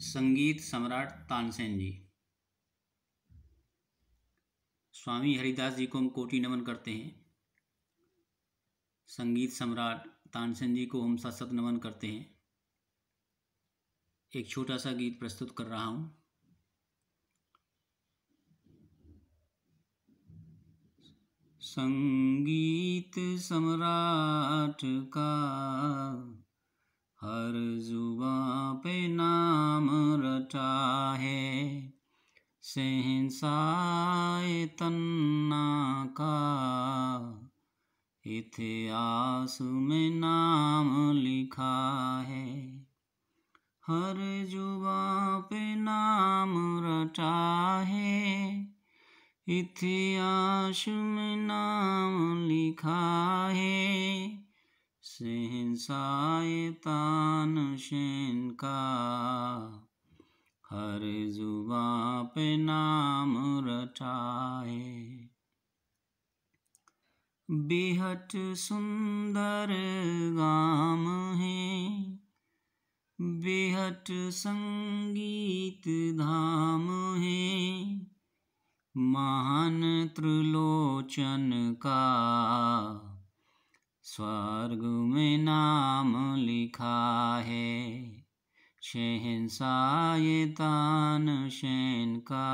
संगीत सम्राट तानसेन जी। स्वामी हरिदास जी को हम कोटि नमन करते हैं। संगीत सम्राट तानसेन जी को हम सत नमन करते हैं। एक छोटा सा गीत प्रस्तुत कर रहा हूँ। संगीत सम्राट का हर जुबा पे नाम रटा है। सहसाए तन्ना का इतिहास में नाम लिखा है। हर जुबा पे नाम रटा है। इतिहास में नाम लिखा है। सहसाए तान शेन हर जुबा पे नाम रटाए। बेहद सुंदर गाम है। बेहद संगीत धाम है। महान त्रिलोचन का। स्वर्ग में नाम लिखा है। शहनशाह तान शैन का।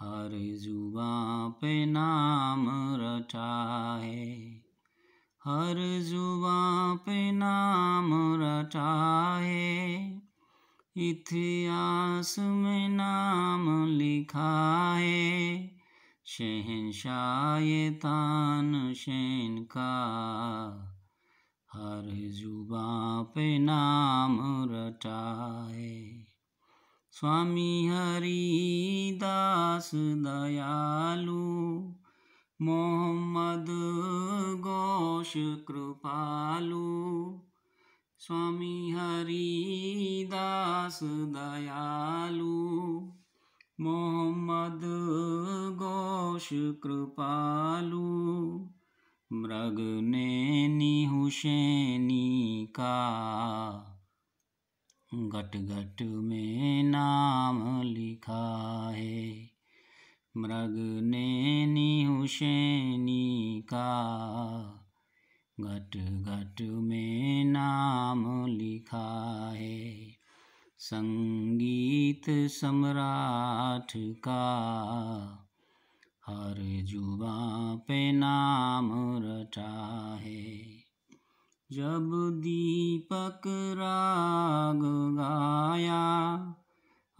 हर जुबा पे नाम रटा है। हर जुबा पे नाम रटा है। इतिहास में नाम लिखा शहनशाह तान शैन का। हर जुबा पे नाम रटाए। स्वामी हरिदास दयालु, मोहम्मद घोष कृपालु। स्वामी हरिदास दयालु मोहम्मद घोष कृपालु, मृग ने हुसैनी का। घट घट में नाम लिखा है, मृग ने हुसैनी का। घट घट में नाम लिखा है। संगीत सम्राट का, हर जुबा पे नाम रटा है। जब दीपक राग गाया,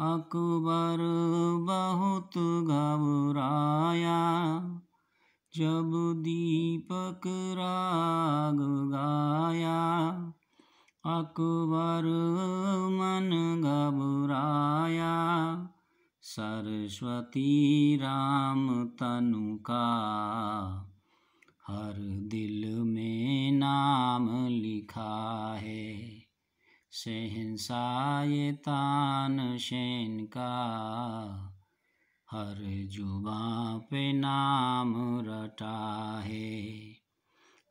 अकबर बहुत घबराया। जब दीपक राग गाया अकबर मन घबराया। सरस्वती राम तनु का। हर दिल में नाम लिखा है। शहनशाह तान शैन का। हर जुबा पे नाम रटा है।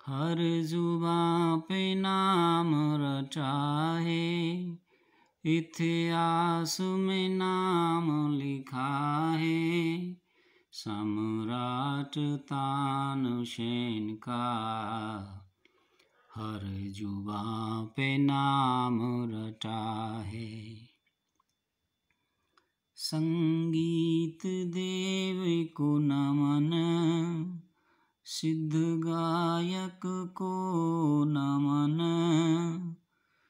हर जुबा पे नाम रटा है। इतिहास में नाम लिखा है। सम्राट तानसेन का हर जुबा पे नाम रटा है। संगीत देव को नमन सिद्ध गायक को नमन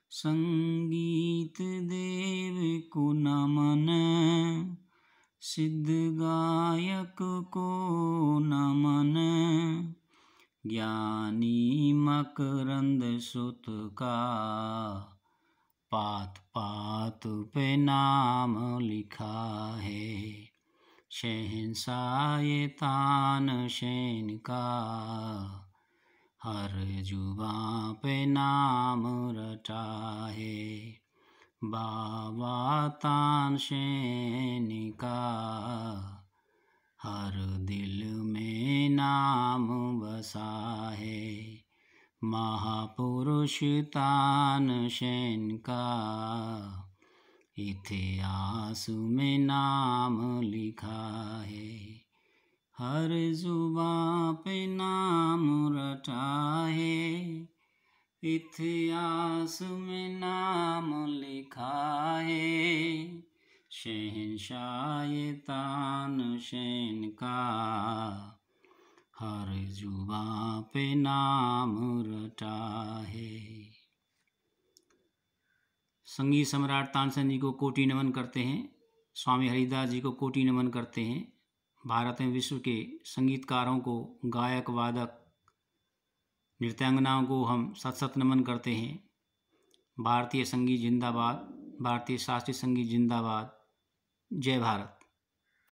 संगीत देव को नमन सिद्ध गायक को नमन ज्ञानी मकरंद सुत का पात पात पे नाम लिखा है। शहनशाह तान शैन का। हर जुबा पे नाम रटा है। बाबा तान शैन का। हर दिल में नाम बसा है। महापुरुष तान शैन का। इतिहास में नाम लिखा है। हर जुबा पे नाम रटा है। इतिहास में नाम लिखा है। शहनशाह तानशैन का। हर जुबा पे नाम रटा है। संगीत सम्राट तानसेन जी को कोटि नमन करते हैं, स्वामी हरिदास जी को कोटि नमन करते हैं। भारत में विश्व के संगीतकारों को गायक, वादक, नृत्यांगनाओं को हम सत सत नमन करते हैं। भारतीय संगीत जिंदाबाद, भारतीय शास्त्रीय संगीत जिंदाबाद। जय भारत।